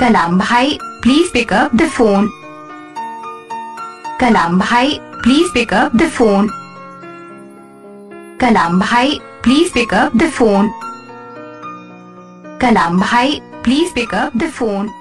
Kalam bhai, please pick up the phone. Kalam bhai, please pick up the phone. Kalam bhai, please pick up the phone. Kalam bhai, please pick up the phone.